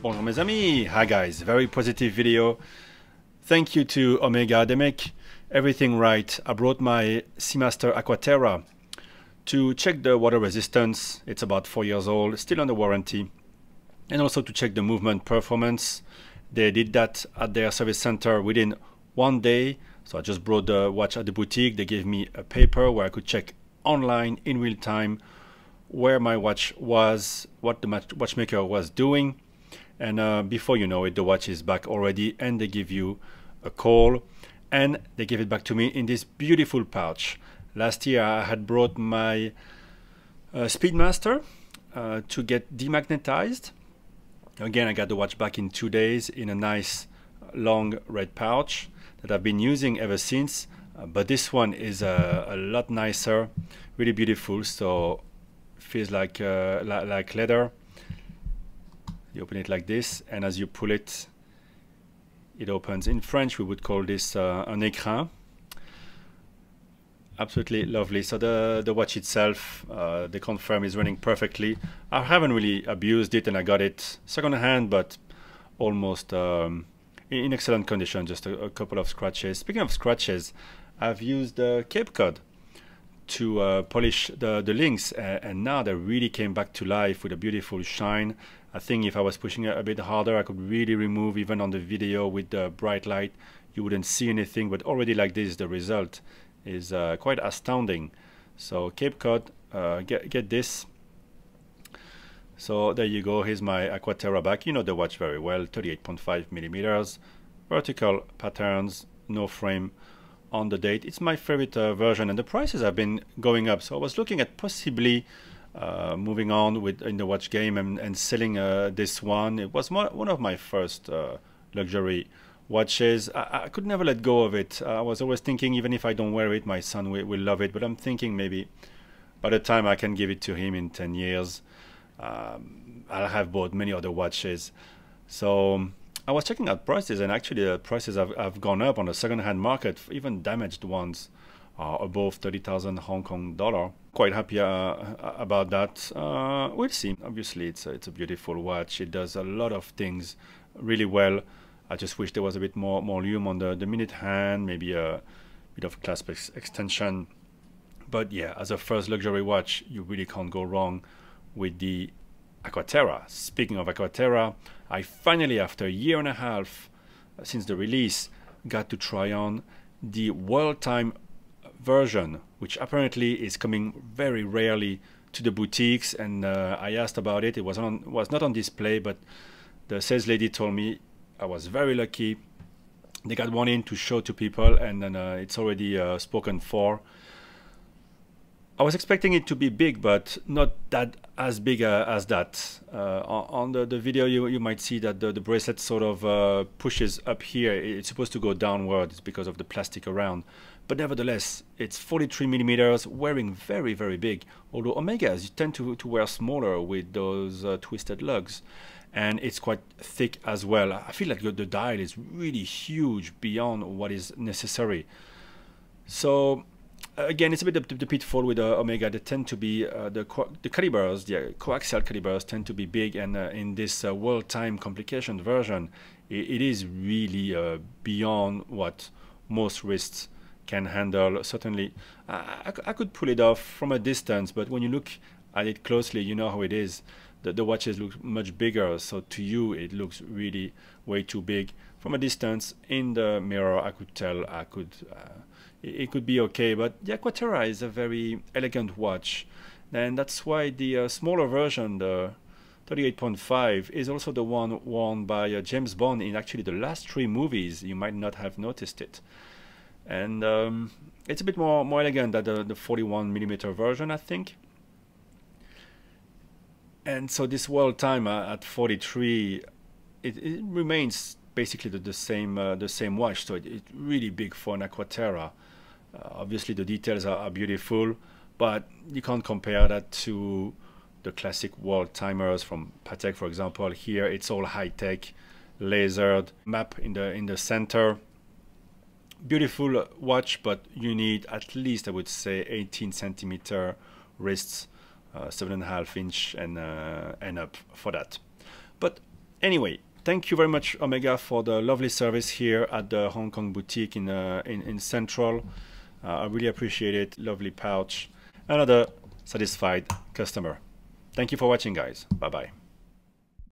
Bonjour mes amis! Hi guys, very positive video. Thank you to Omega. They make everything right. I brought my Seamaster Aquaterra to check the water resistance. It's about four years old, still under warranty. And also to check the movement performance. They did that at their service center within one day. So I just brought the watch at the boutique. They gave me a paper where I could check online in real time where my watch was, what the watchmaker was doing. And uh, before you know it, the watch is back already and they give you a call and they give it back to me in this beautiful pouch. Last year I had brought my uh, Speedmaster uh, to get demagnetized. Again, I got the watch back in two days in a nice long red pouch that I've been using ever since. Uh, but this one is a, a, lot nicer, really beautiful. So feels like uh, like leather. You open it like this, and as you pull it, it opens. In French, we would call this uh, un écrin. Absolutely lovely. So the the watch itself, uh, they confirm is running perfectly. I haven't really abused it, and I got it second hand, but almost um, in excellent condition. Just a, a, couple of scratches. Speaking of scratches, I've used uh, Cape Cod to uh, polish the, the links and now they really came back to life with a beautiful shine. I think if I was pushing it a bit harder I could really remove even on the video with the bright light you wouldn't see anything but already like this the result is uh, quite astounding. So Cape Cod, uh, get, get this. So there you go, here's my Aquaterra back. You know the watch very well, 38.5 millimeters, vertical patterns, no frame on the date. It's my favorite uh, version, and the prices have been going up. So I was looking at possibly uh, moving on with in the watch game and, and selling uh, this one. It was one of my first uh, luxury watches. I, I, could never let go of it. I was always thinking, even if I don't wear it, my son will, will, love it. But I'm thinking maybe by the time I can give it to him in 10 years, um, I'll have bought many other watches. So I was checking out prices, and actually the prices have, have gone up on the second-hand market. Even damaged ones above 30,000 Hong Kong dollar. Quite happy uh, about that. Uh, we'll see. Obviously, it's a, it's a beautiful watch. It does a lot of things really well. I just wish there was a bit more, more lume on the, the minute hand, maybe a bit of clasp ex extension. But yeah, as a first luxury watch, you really can't go wrong with the Aquaterra. Speaking of Aquaterra, I finally, after a year and a half uh, since the release, got to try on the World Time version, which apparently is coming very rarely to the boutiques. And uh, I asked about it. It was on was not on display, but the sales lady told me I was very lucky. They got one in to show to people, and then uh, it's already uh, spoken for. I was expecting it to be big, but not that as big uh, as that. Uh, on the, the video, you, you might see that the, the bracelet sort of uh, pushes up here. It's supposed to go downwards because of the plastic around. But nevertheless, it's 43 millimeters, wearing very, very big. Although Omegas you tend to, to wear smaller with those uh, twisted lugs. And it's quite thick as well. I feel like the dial is really huge beyond what is necessary. So again, it's a bit of the pitfall with uh, Omega. They tend to be uh, the the calibers, the coaxial calibers tend to be big, and uh, in this uh, world time complication version, it, it is really uh, beyond what most wrists can handle. Certainly, I, could pull it off from a distance, but when you look at it closely, you know how it is. The, the watches look much bigger, so to you it looks really way too big. From a distance, in the mirror, I could tell I could uh, it could be okay. But the Aquaterra is a very elegant watch, and that's why the uh, smaller version, the 38.5, is also the one worn by uh, James Bond in actually the last three movies. You might not have noticed it, and um, it's a bit more more elegant than the, the 41 millimeter version, I think. And so this world timer at 43, it, it remains basically the, the same uh, the same watch. So it, it's really big for an Aquaterra. Uh, obviously, the details are, are, beautiful, but you can't compare that to the classic world timers from Patek, for example. Here, it's all high tech, lasered map in the in the center. Beautiful watch, but you need at least, I would say, 18 centimeter wrists, uh, seven and a half inch, and uh, and up for that. But Anyway, thank you very much, Omega, for the lovely service here at the Hong Kong boutique in, uh, in, in Central. Uh, I really appreciate it. Lovely pouch. Another satisfied customer. Thank you for watching, guys. Bye bye.